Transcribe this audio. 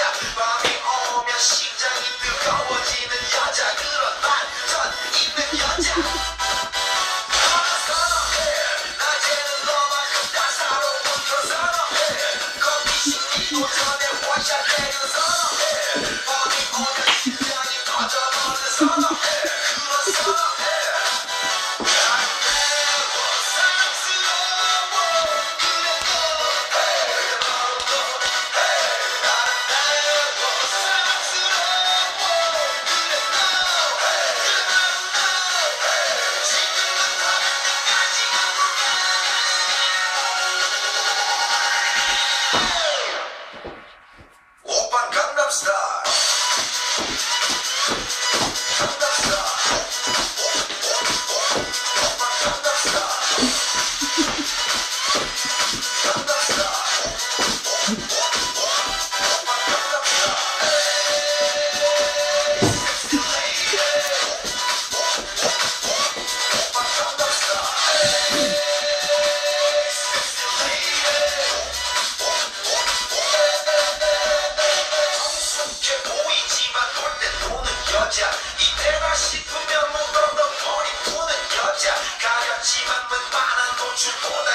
여자 밤이 오면 심장이 뜨거워지는 여자 그런 여자 이때다 싶으면 무던던 꼬리 푸는 여자 가렸지만 웬만한 돈출보다